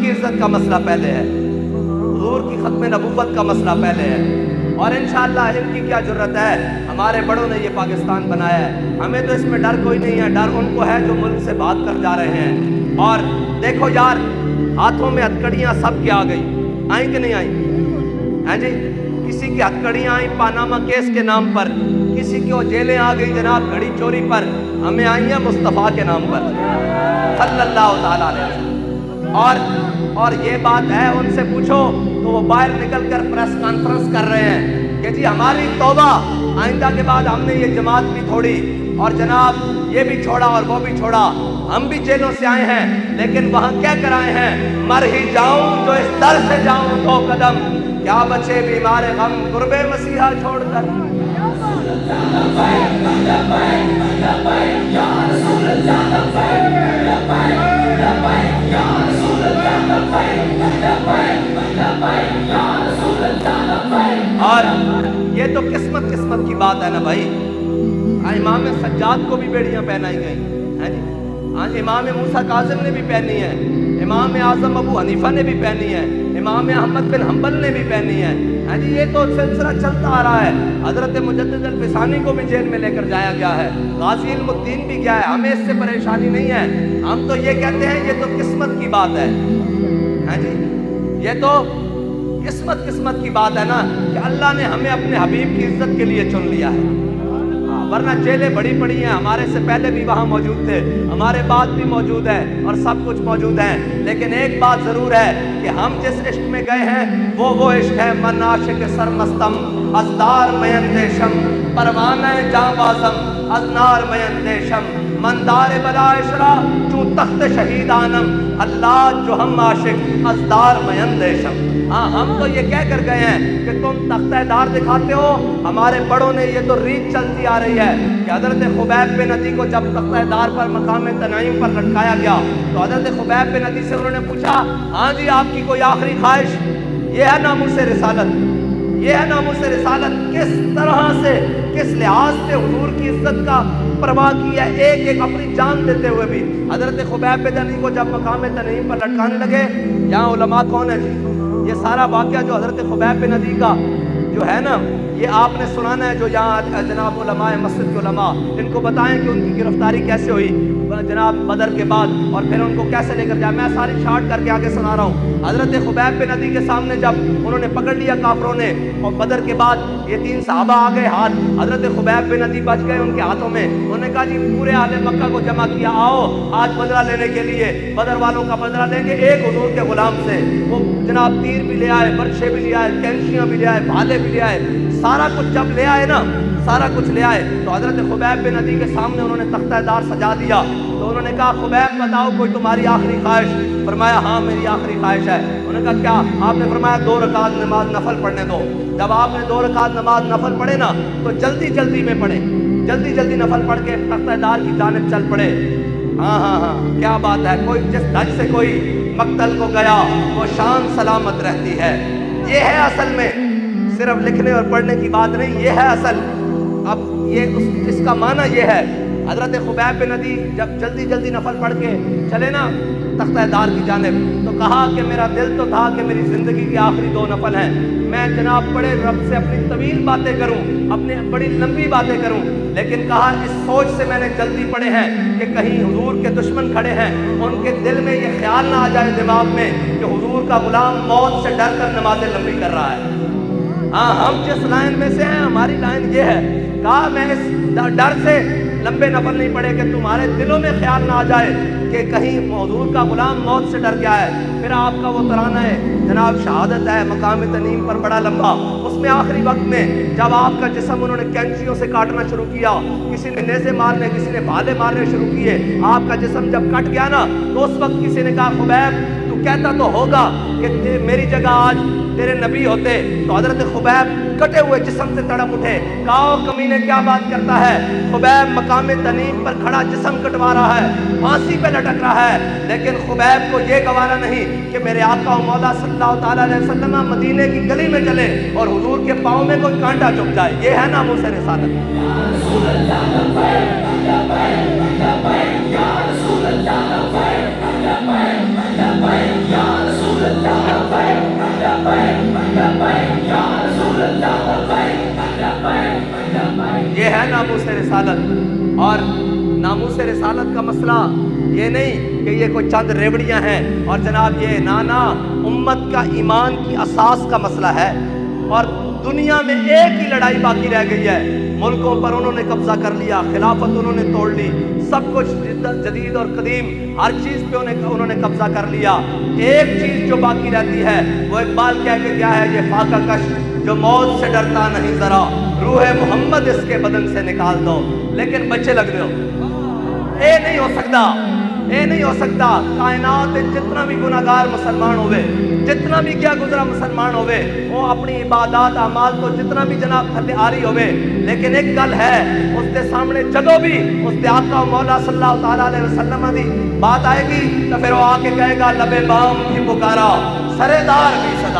की इज़्ज़त का मसला पहले है। हजूर की ख़त्म नबूवत का मसला पहले है। और इन इनकी क्या ज़रूरत है? हमारे बड़ों ने ये पाकिस्तान बनाया है। हमें तो इसमें डर कोई नहीं है। डर उनको है जो मुल्क से भाग कर जा रहे हैं। और देखो यार, हाथों में हथकड़ियाँ सब क्या आ गई। आई कि नहीं आई? हैं जी? किसी की हथकड़ियाँ आई पानामा केस के नाम पर। किसी की वो जेलें आ गई जनाब घड़ी चोरी पर। हमें आई हैं मुस्तफ़ा के नाम पर। सल्लल्लाहु अलैहि और और ये बात है उनसे पूछो तो वो बाहर निकल कर प्रेस कॉन्फ्रेंस कर रहे हैं कि जी हमारी तोबा आइंदा के बाद हमने ये जमात भी छोड़ी और जनाब ये भी छोड़ा और वो भी छोड़ा हम भी जेलों से आए हैं लेकिन वहाँ क्या कराए हैं मर ही जाऊँ जो इस दर से जाऊँ दो कदम क्या बचे बीमार हम गुरबे मसीहा छोड़कर और ये तो किस्मत किस्मत की बात है ना भाई। हाँ इमाम सज्जाद को भी बेड़ियाँ पहनाई गई, है जी? हाँ इमाम मूसा काजिम ने भी पहनी है, इमाम आज़म अबू हनीफा ने भी पहनी है, इमाम अहमद बिन हम्बल ने भी पहनी है। हाँ जी, ये तो सिलसिला चलता आ रहा है। हज़रत मुजद्दिद को भी जेल में लेकर जाया गया है। गाजी इल्मुद्दीन भी गया है। हमें इससे परेशानी नहीं है। हम तो ये कहते हैं, ये तो किस्मत की बात है। हाँ जी, ये तो किस्मत किस्मत की बात है ना कि अल्लाह ने हमें अपने हबीब की इज़्ज़त के लिए चुन लिया है। हाँ, वरना जेलें बड़ी पड़ी हैं हमारे से पहले भी वहाँ मौजूद थे हमारे बाद भी मौजूद है और सब कुछ मौजूद है। लेकिन एक बात ज़रूर है कि हम जिस इश्क में गए हैं वो वो इश्क है मन आशिक सरमस्तम अजदार मयन देशम परवान जाबाजम अजनार मयन देशम मंदार बलाशरा चू तख्त शहीद आनम अल्लाह जो हम आशिक, अजदार मयन देशम हाँ हम तो ये कह कर गए हैं कि तुम तख्तेदार दिखाते हो, हमारे बड़ों ने ये तो रीत चलती आ रही है कि हज़रत खुबैब बिन नदी को जब तख्तेदार पर मकाम तनाइम पर लटकाया गया तो हज़रत खुबैब बिन नदी से उन्होंने पूछा हाँ जी, आपकी कोई आखिरी ख्वाहिश? ये है नामू से रिसालत। ये है नाम उस रिसालत। किस तरह से, किस लिहाज से हजूर की इज़्ज़त का परवाह किया एक एक अपनी जान देते हुए भी। हज़रत खुबैब तनी को जब मकाम तनीम पर लटकाने लगे, यहाँ उलमा कौन है जी? ये सारा वाक्य जो हज़रत खुबैब नदी का जो है ना, ये आपने सुनाना है जो यहाँ जनाब उलमा मस्जिद के उलमा। इनको बताएँ कि उनकी गिरफ्तारी कैसे हुई। जनाब, बदर के बाद। और फिर उनको कैसे लेकर जाए? मैं सारी शार्ट करके आगे सुना रहा हूँ। हज़रत खुबैब पे नदी के सामने जब उन्होंने पकड़ लिया काफरों ने, और बदर के बाद ये तीन साहबा आ गए हाथ। हज़रत खुबैब पे नदी बच गए उनके हाथों में। उन्होंने कहा, जी, पूरे आल मक्का को जमा किया, आओ, आज बदला लेने के लिए। बदर वालों का बदला लेंगे, एक हजूर के गुलाम से। वो जनाब तीर भी ले आए बर्शे भी ले आए कैंशियाँ भी ले आए, भाले भी ले आए। सारा कुछ जब ले आए ना, सारा कुछ ले आए। तो हज़रत खुबैब बिन नदी के सामने उन्होंने तख्तादार सजा दिया। तो उन्होंने कहा, खुबैब, बताओ कोई तुम्हारी आखिरी ख्वाहिश? फरमाया हाँ मेरी आखिरी ख्वाहिश है। उन्होंने कहा, क्या आपने फरमाया दो रकात नमाज़ नफल पढ़ने दो? जब आपने दो रकात नमाज़ नफल पढ़े ना तो जल्दी जल्दी में पढ़े। जल्दी जल्दी नफल पढ़ के तख्तादार की जानब चल पड़े। हाँ हाँ हाँ क्या बात है। कोई जिस धज से कोई मकतल को गया, वो शान सलामत रहती है। ये है असल में सिर्फ़ लिखने और पढ़ने की बात नहीं ये है असल। अब ये उस, इसका माना ये है। हज़रत खुबैब बिन नदी जब जल्दी जल्दी नफल पढ़ के चले ना तख्तादार की जानब तो कहा कि मेरा दिल तो था कि मेरी ज़िंदगी की आखिरी दो नफल हैं। मैं जनाब बड़े रब से अपनी तवील बातें करूँ अपने बड़ी लंबी बातें करूँ लेकिन कहा इस सोच से मैंने जल्दी पढ़े हैं कि कहीं हुजूर के दुश्मन खड़े हैं। उनके दिल में ये ख्याल ना आ जाए दिमाग में कि हुजूर का गुलाम मौत से डर कर नमाजें लंबी कर रहा है। हाँ हम जिस लाइन में से हैं, हमारी लाइन ये है। कहा, मैं इस डर से लंबे नफल नहीं पड़े कि तुम्हारे दिलों में ख्याल ना आ जाए कि कहीं मौजूद का गुलाम मौत से डर गया है। फिर आपका वो तराना है, जनाब, शहादत है, मकाम तनीम पर बड़ा लंबा। उसमें आखिरी वक्त में जब आपका जिसम उन्होंने कैंचियों से काटना शुरू किया, किसी ने नेजे मारने, किसी ने भाले मारने शुरू किए, आपका जिसम जब कट गया ना तो उस वक्त किसी ने कहा, खुबैब, तू कहता तो होगा कि मेरी जगह आज तेरे नबी होते तो हज़रत खुबैब कटे हुए जिसम से तड़प उठे। काओ कमीने, क्या बात करता है? खुबैब मकाम तनीम पर खड़ा जिसम कटवा रहा है, फांसी पे लटक रहा है। लेकिन खुबैब को ये गवारा नहीं कि मेरे आका मौला सल्लल्लाहु अलैहि वसल्लम मदीने की गली में चले और हुजूर के पाँव में कोई कांटा चुप जाए। ये है ना मुझसे रिसालत। है नामूस रिसालत। और नामूस रिसालत का मसला ये नहीं कि ये कोई चंद रेवड़ियाँ हैं। और जनाब, ये नाना उम्मत का, ईमान की असास का मसला है। और दुनिया में एक ही लड़ाई बाकी रह गई है। मुल्कों पर उन्होंने कब्जा कर लिया, खिलाफत उन्होंने तोड़ ली। सब कुछ जदीद और कदीम, हर चीज़ पे उन्हें, उन्होंने कब्जा कर लिया। एक चीज़ जो बाकी रहती है, वो इकबाल कह के क्या है, ये फाका कश, जो मौत से डरता नहीं जरा। रूह मोहम्मद, इसके बदन से निकाल दो। लेकिन बच्चे लग रहे हो। ये नहीं हो सकता। ये नहीं हो सकता। कायनात जितना भी गुनागार मुसलमान होवे, जितना भी क्या गुजरा मुसलमान होवे, वो अपनी इबादत, अमाल तो जितना भी जनाब थले आ रही होवे, लेकिन एक गल है, उसके सामने जदों भी, उसके आका मौला सल्लल्लाहु अलैहि वसल्लम दी बात आएगी तो फिर वो आके कहेगा, लबे बाम की पुकारा, सरेदार भी सदा।